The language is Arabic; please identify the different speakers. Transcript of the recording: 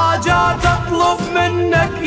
Speaker 1: حاجة أطلب منك.